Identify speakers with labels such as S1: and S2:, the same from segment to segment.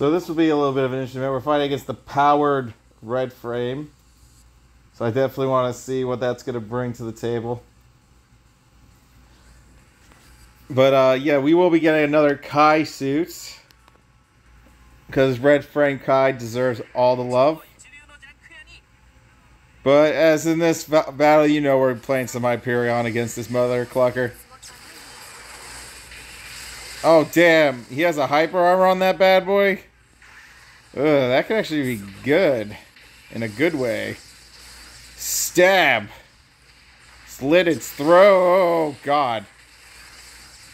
S1: So this will be a little bit of an interesting. We're fighting against the powered red frame. So I definitely want to see what that's going to bring to the table. But uh, yeah, we will be getting another Kai suit. Because Red Frame Kai deserves all the love. But as in this battle, you know we're playing some Hyperion against this mother clucker. Oh, damn. He has a hyper armor on that bad boy? Ugh, that could actually be good. In a good way. Stab. Slit its throat. Oh, God.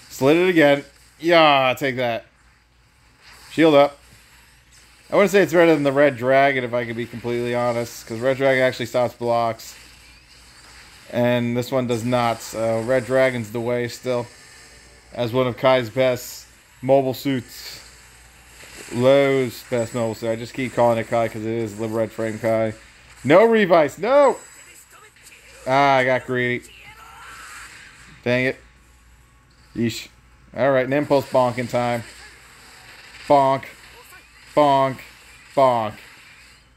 S1: Slit it again. Yeah, take that. Shield up. I wouldn't say it's better than the Red Dragon, if I could be completely honest. Because Red Dragon actually stops blocks. And this one does not. So Red Dragon's the way still as one of Kai's best mobile suits. Lowe's best mobile suit. I just keep calling it Kai because it is the red frame Kai. No revice. No! Ah, I got greedy. Dang it. Yeesh. Alright, an impulse bonking time. Bonk. Bonk. Bonk.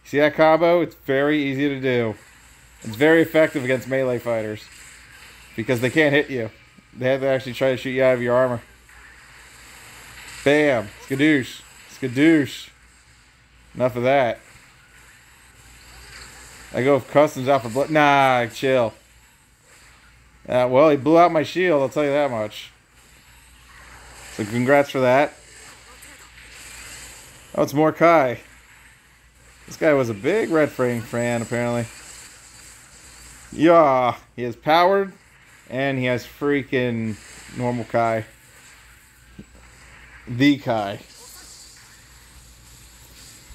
S1: See that combo? It's very easy to do. It's very effective against melee fighters. Because they can't hit you. They have to actually try to shoot you out of your armor. Bam. Skadoosh. Skadoosh. Enough of that. I go with customs out for blood. Nah, chill. Uh, well, he blew out my shield, I'll tell you that much. So congrats for that. Oh, it's more Kai. This guy was a big Red Frame fan, apparently. Yeah, he is powered, and he has freaking normal Kai. The Kai.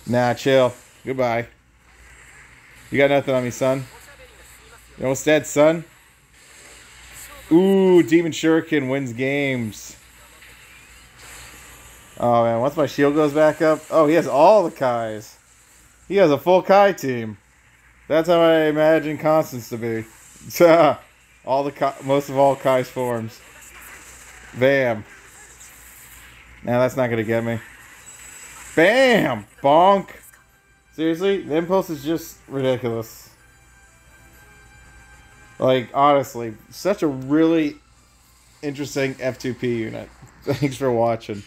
S1: Nah, chill. Goodbye. You got nothing on me, son. You almost dead, son. Ooh, Demon Shuriken wins games. Oh man, once my shield goes back up. Oh, he has all the Kais. He has a full Kai team. That's how I imagine Constance to be. All the Kai, most of all Kai's forms. Bam. Now that's not gonna get me. Bam! Bonk! Seriously, the impulse is just ridiculous. Like, honestly, such a really interesting F2P unit. Thanks for watching.